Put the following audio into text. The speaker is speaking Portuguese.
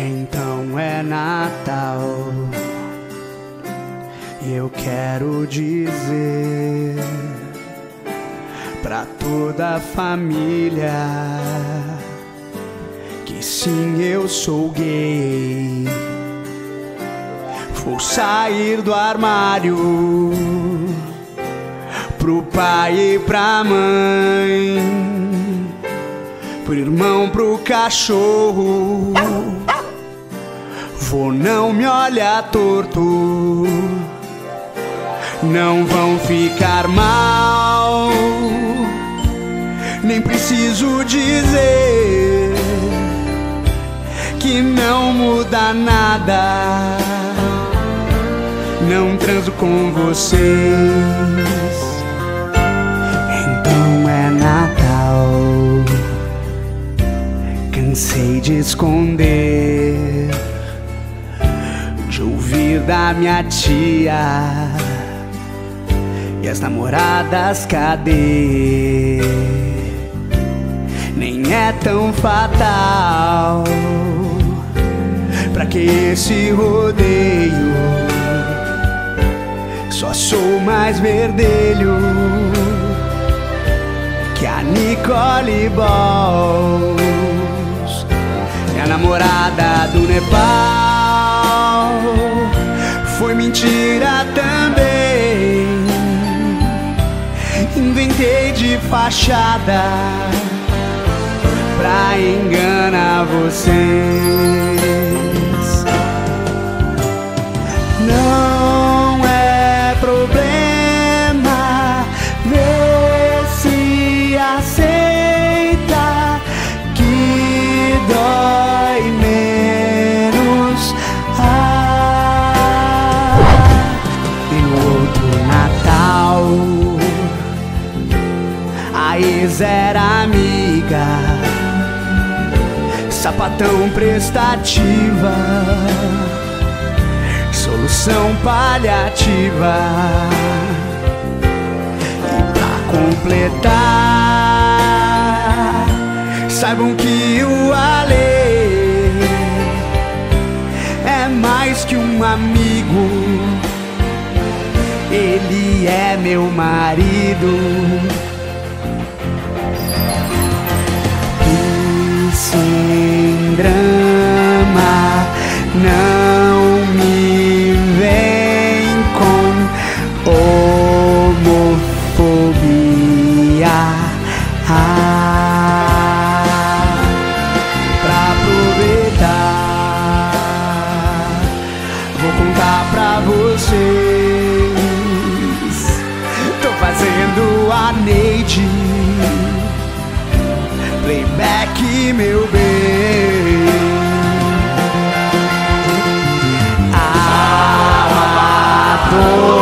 Então é Natal. E eu quero dizer pra toda a família que sim, eu sou gay. Vou sair do armário pro pai e pra mãe, pro irmão, pro cachorro. Vou não me olhar torto, não vão ficar mal. Nem preciso dizer que não muda nada. Não transo com vocês, então é Natal. Cansei de esconder da minha tia e as namoradas cadê? Nem é tão fatal pra que esse rodeio? Só sou mais verdelho que a Nicole Balls, minha namorada do Nepal. Mentira também. Inventei de fachada pra enganar vocês. Era amiga, sapatão prestativa, solução paliativa. E pra completar, saibam que o Ale é mais que um amigo. Ele é meu marido. Sem drama, não me vem com homofobia. Ah, pra aproveitar, vou contar pra vocês. Tô fazendo a Neide meu bem. Amado.